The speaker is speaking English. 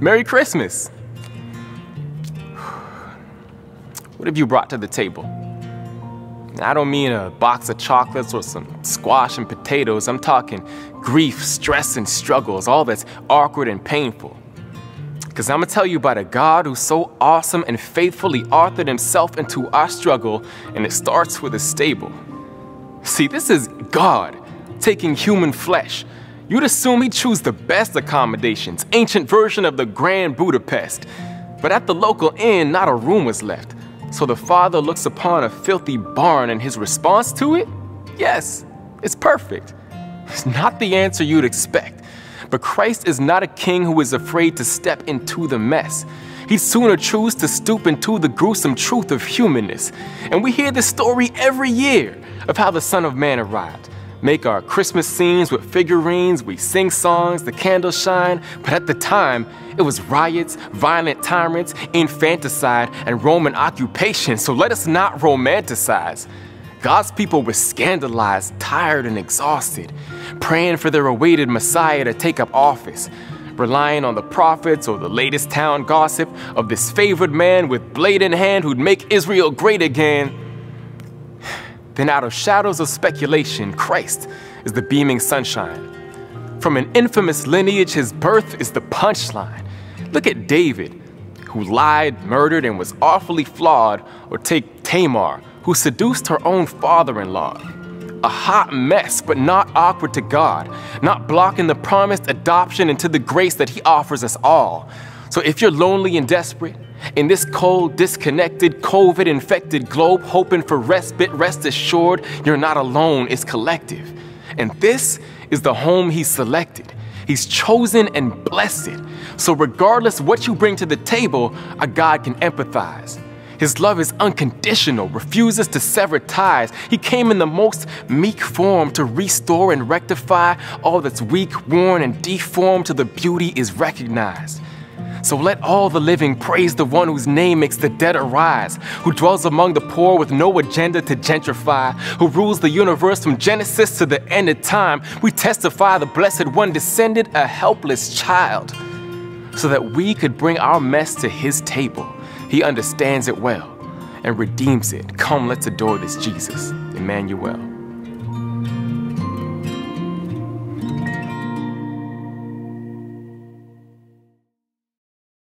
Merry Christmas. What have you brought to the table? I don't mean a box of chocolates or some squash and potatoes. I'm talking grief, stress, and struggles, all that's awkward and painful. Because I'm going to tell you about a God who's so awesome and faithfully authored himself into our struggle, and it starts with a stable. See, this is God taking human flesh. You'd assume he'd choose the best accommodations, ancient version of the Grand Budapest. But at the local inn, not a room was left. So the father looks upon a filthy barn, and his response to it? Yes, it's perfect. It's not the answer you'd expect. But Christ is not a king who is afraid to step into the mess. He'd sooner choose to stoop into the gruesome truth of humanness. And we hear this story every year of how the Son of Man arrived. Make our Christmas scenes with figurines, we sing songs, the candles shine, but at the time, it was riots, violent tyrants, infanticide, and Roman occupation, so let us not romanticize. God's people were scandalized, tired, and exhausted, praying for their awaited Messiah to take up office, relying on the prophets or the latest town gossip of this favored man with blade in hand who'd make Israel great again. Then, out of shadows of speculation, Christ is the beaming sunshine. From an infamous lineage, his birth is the punchline. Look at David, who lied, murdered, and was awfully flawed, or take Tamar, who seduced her own father in law. A hot mess, but not awkward to God, not blocking the promised adoption into the grace that He offers us all. So if you're lonely and desperate, in this cold, disconnected, COVID infected globe, hoping for respite, rest assured you're not alone, it's collective. And this is the home He's selected. He's chosen and blessed. So, regardless what you bring to the table, a God can empathize. His love is unconditional, refuses to sever ties. He came in the most meek form to restore and rectify all that's weak, worn, and deformed till the beauty is recognized. So let all the living praise the one whose name makes the dead arise, who dwells among the poor with no agenda to gentrify, who rules the universe from Genesis to the end of time. We testify the Blessed One descended a helpless child so that we could bring our mess to his table. He understands it well and redeems it. Come, let's adore this Jesus, Emmanuel.